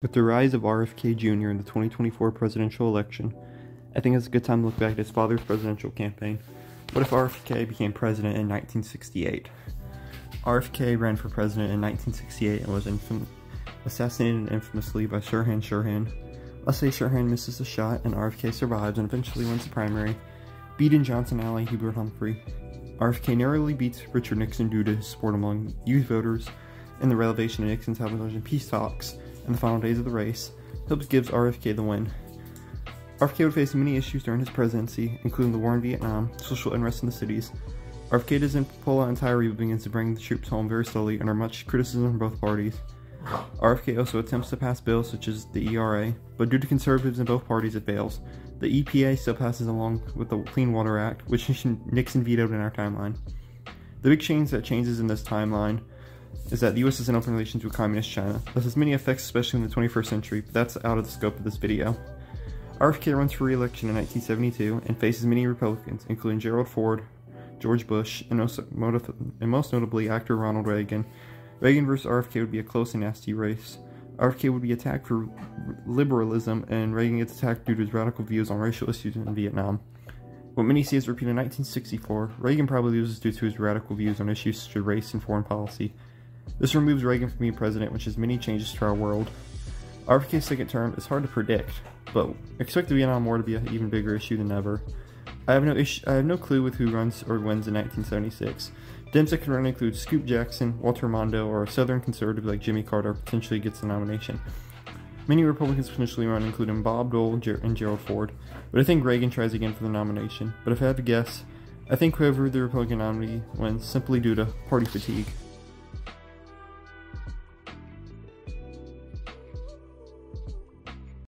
With the rise of RFK Jr. in the 2024 presidential election, I think it's a good time to look back at his father's presidential campaign. What if RFK became president in 1968? RFK ran for president in 1968 and was assassinated infamously by Sirhan Sirhan. Let's say Sirhan misses the shot and RFK survives and eventually wins the primary, beating Johnson ally Hubert Humphrey. RFK narrowly beats Richard Nixon due to his support among youth voters and the revelation of Nixon's television peace talks in the final days of the race, Hibbs gives RFK the win. RFK would face many issues during his presidency, including the war in Vietnam, social unrest in the cities. RFK pull out entirely but begins to bring the troops home very slowly under much criticism from both parties. RFK also attempts to pass bills such as the ERA, but due to conservatives in both parties it fails. The EPA still passes along with the Clean Water Act, which Nixon vetoed in our timeline. The big change that changes in this timeline is that the US is in open relations with communist China. This has many effects, especially in the 21st century, but that's out of the scope of this video. RFK runs for re-election in 1972 and faces many Republicans, including Gerald Ford, George Bush, and, most notably actor Ronald Reagan. Reagan versus RFK would be a close and nasty race. RFK would be attacked for liberalism, and Reagan gets attacked due to his radical views on racial issues in Vietnam. What many see as repeated in 1964, Reagan probably loses due to his radical views on issues such as race and foreign policy. This removes Reagan from being president, which has many changes to our world. RFK's second term is hard to predict, but expect the Vietnam War to be an even bigger issue than ever. I have no issue, I have no clue with who runs or wins in 1976. Dems that can run include Scoop Jackson, Walter Mondale, or a Southern conservative like Jimmy Carter potentially gets the nomination. Many Republicans potentially run, including Bob Dole and Gerald Ford, but I think Reagan tries again for the nomination. But if I had to guess, I think whoever the Republican nominee wins simply due to party fatigue.